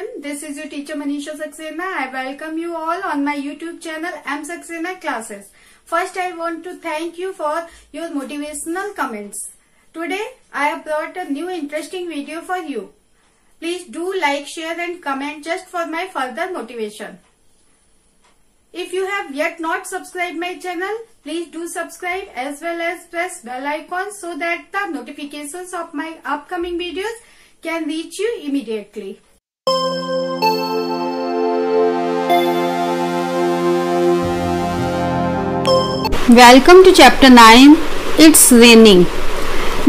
children, this is your teacher Maneesha Saxena. I welcome you all on my YouTube channel M Saxena Classes. First I want to thank you for your motivational comments. Today I have brought a new interesting video for you. Please do like, share and comment just for my further motivation. If you have yet not subscribed my channel, please do subscribe as well as press bell icon so that the notifications of my upcoming videos can reach you immediately. Welcome to chapter 9. It's raining.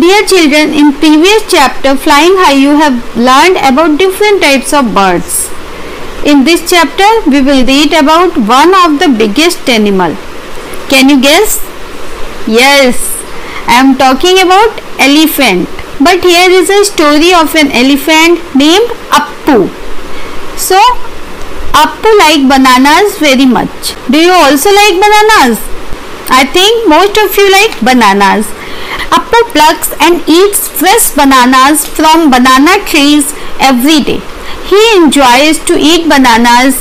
Dear children, in previous chapter Flying High you have learned about different types of birds. In this chapter we will read about one of the biggest animal. Can you guess? Yes, I am talking about elephant. But here is a story of an elephant named Appu. So, Appu like bananas very much. Do you also like bananas? I think most of you like bananas. Appu plucks and eats fresh bananas from banana trees every day. He enjoys to eat bananas.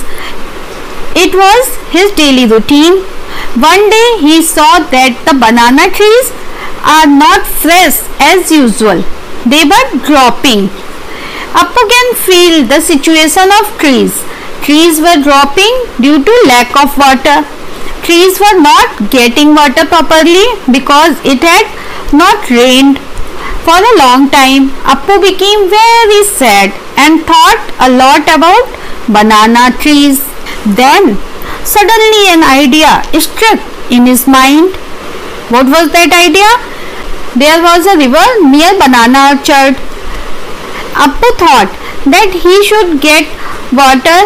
It was his daily routine. One day he saw that the banana trees are not fresh as usual. They were dropping. Appu can feel the situation of trees. Trees were dropping due to lack of water. Trees were not getting water properly because it had not rained for a long time. Appu became very sad and thought a lot about banana trees. Then suddenly an idea struck in his mind. What was that idea? There was a river near banana orchard. Appu thought that he should get water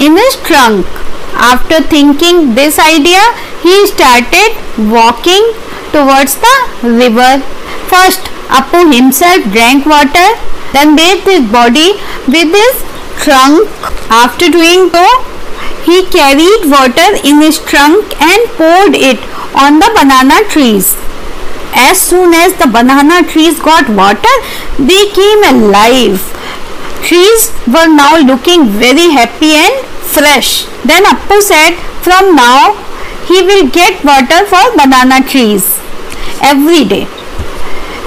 in his trunk. After thinking this idea, he started walking towards the river. First, Appu himself drank water, then bathed his body with his trunk. After doing so, he carried water in his trunk and poured it on the banana trees. As soon as the banana trees got water, they came alive. Trees were now looking very happy and fresh. Then Appu said, from now he will get water for banana trees every day.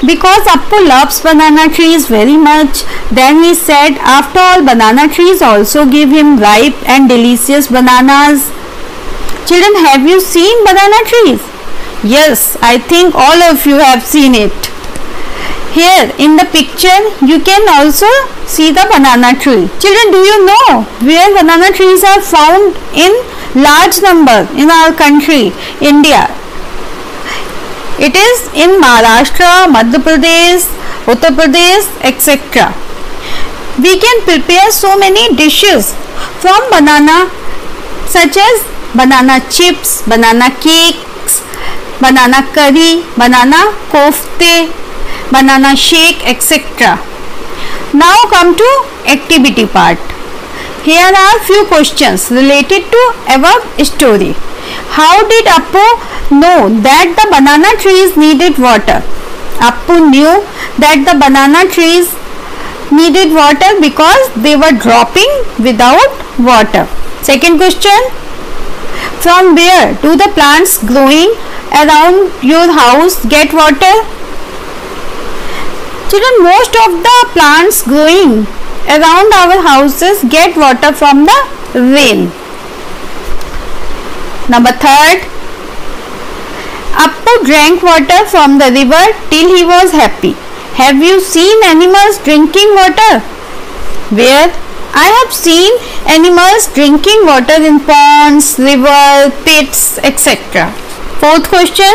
Because Appu loves banana trees very much, then he said after all banana trees also give him ripe and delicious bananas. Children, have you seen banana trees? Yes, I think all of you have seen it. Here in the picture you can also see the banana tree. Children, do you know where banana trees are found in large number in our country, India? It is in Maharashtra, Madhya Pradesh, Uttar Pradesh, etc. We can prepare so many dishes from banana such as banana chips, banana cakes, banana curry, banana kofte, banana shake etc. Now come to activity part. Here are few questions related to above story. How did Appu know that the banana trees needed water? Appu knew that the banana trees needed water because they were dropping without water. Second question. From where do the plants growing around your house get water? Children, most of the plants growing around our houses get water from the rain. Number third, Appu drank water from the river till he was happy. Have you seen animals drinking water? Where? I have seen animals drinking water in ponds, river, pits, etc. Fourth question.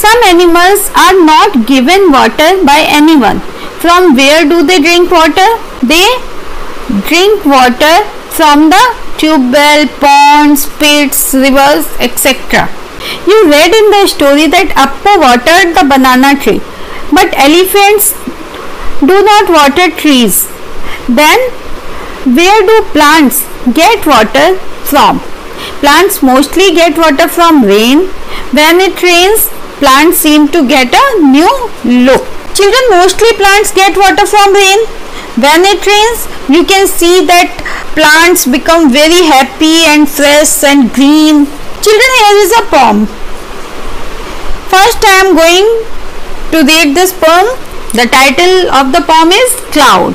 Some animals are not given water by anyone. From where do they drink water? They drink water from the tube well, ponds, pits, rivers, etc. You read in the story that Appu watered the banana tree, but elephants do not water trees. Then, where do plants get water from? Plants mostly get water from rain. When it rains, plants seem to get a new look. Children, mostly plants get water from rain. when it rains you can see that plants become very happy and fresh and green. Children here is a poem first i am going to read this poem the title of the poem is cloud.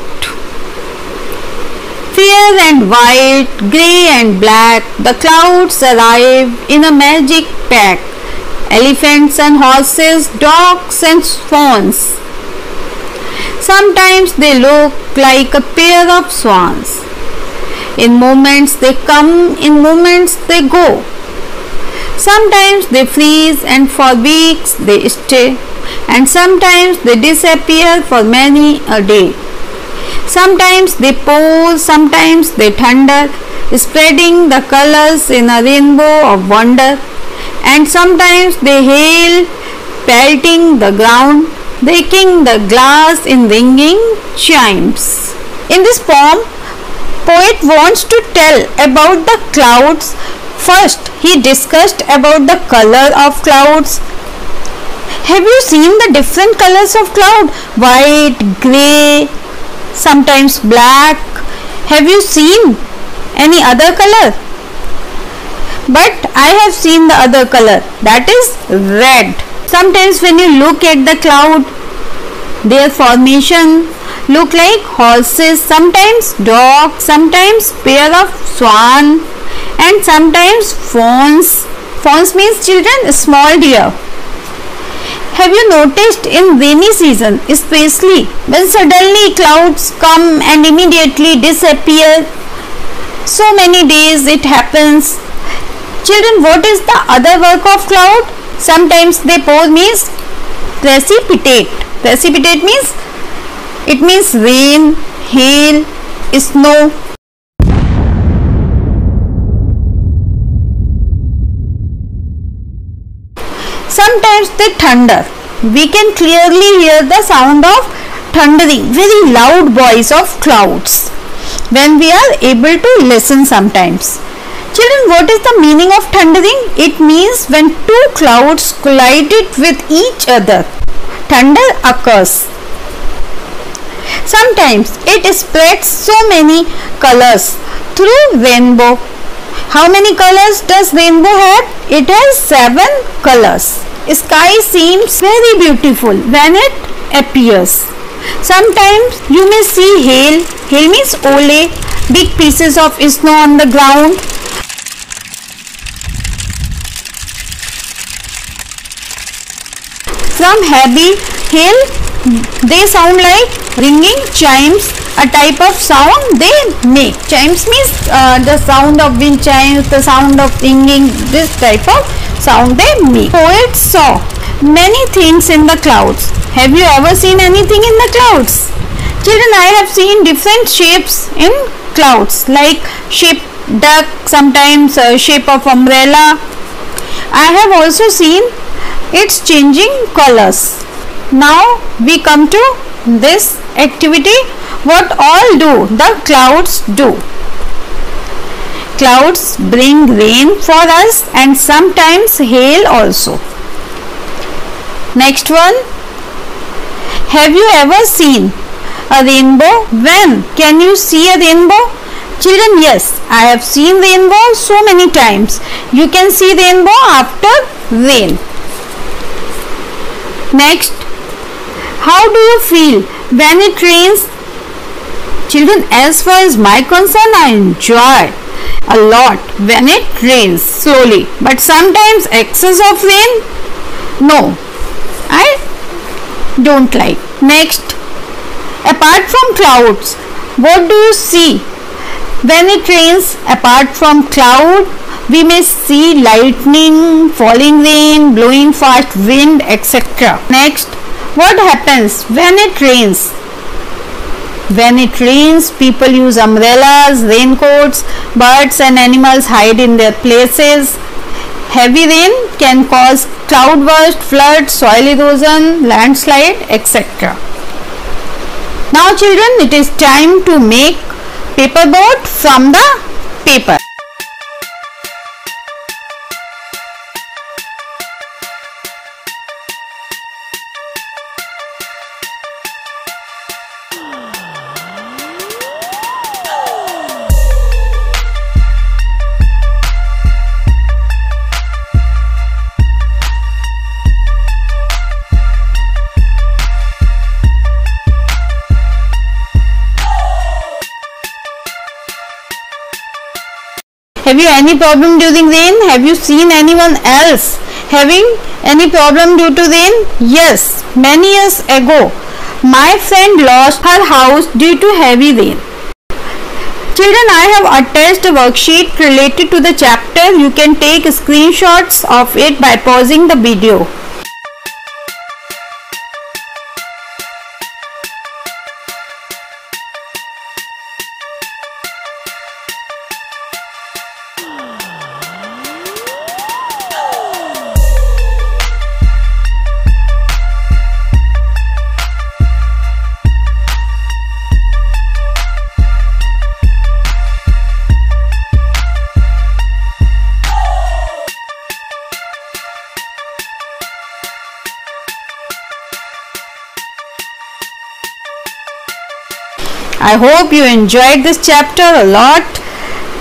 Fair and white grey and black the clouds arrive in a magic pack elephants and horses dogs and swans Sometimes they look like a pair of swans. In moments they come, in moments they go. Sometimes they freeze and for weeks they stay, and sometimes they disappear for many a day. Sometimes they pose, sometimes they thunder, spreading the colors in a rainbow of wonder, and sometimes they hail, pelting the ground breaking the glass in ringing chimes. In this poem, poet wants to tell about the clouds. First, he discussed about the color of clouds. Have you seen the different colors of cloud? White, grey, sometimes black. Have you seen any other color? But I have seen the other color that is red. Sometimes when you look at the cloud, their formation look like horses, sometimes dogs, sometimes pair of swan and sometimes fawns. Fawns means children, small deer. Have you noticed in rainy season, especially when suddenly clouds come and immediately disappear? So many days it happens. Children, what is the other work of cloud? sometimes they pour means precipitate. Precipitate means it means rain hail snow. Sometimes they thunder. We can clearly hear the sound of thundering. Very loud voice of clouds. When we are able to listen sometimes Children, what is the meaning of thundering? It means when two clouds collided with each other. Thunder occurs. Sometimes it spreads so many colors through rainbow. How many colors does rainbow have? It has seven colors. Sky seems very beautiful when it appears. Sometimes you may see hail. Hail means ole, big pieces of snow on the ground from heavy hail they sound like ringing chimes. A type of sound they make. Chimes means uh, the sound of wind chimes the sound of ringing this type of sound they make. Poets saw many things in the clouds. Have you ever seen anything in the clouds? Children i have seen different shapes in clouds like shape duck sometimes uh, shape of umbrella. I have also seen it's changing colors. Now we come to this activity. What all do the clouds do? Clouds bring rain for us and sometimes hail also. Next one. Have you ever seen a rainbow? When? Can you see a rainbow? Children yes i have seen rainbow so many times. You can see rainbow after rain Next, how do you feel when it rains? Children, as far as my concern, I enjoy a lot when it rains slowly. But sometimes excess of rain, no, I don't like. Next, apart from clouds, what do you see when it rains? Apart from cloud, we may see lightning, falling rain, blowing fast wind, etc. Next, what happens when it rains? When it rains, people use umbrellas, raincoats, birds and animals hide in their places. Heavy rain can cause cloudburst, flood, soil erosion, landslide, etc. Now children, it is time to make paper boat from the paper. Have you any problem during rain? Have you seen anyone else having any problem due to rain? Yes, many years ago, my friend lost her house due to heavy rain. Children, I have attached a worksheet related to the chapter. You can take screenshots of it by pausing the video. I hope you enjoyed this chapter a lot.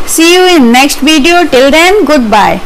See you in next video. Till then, goodbye.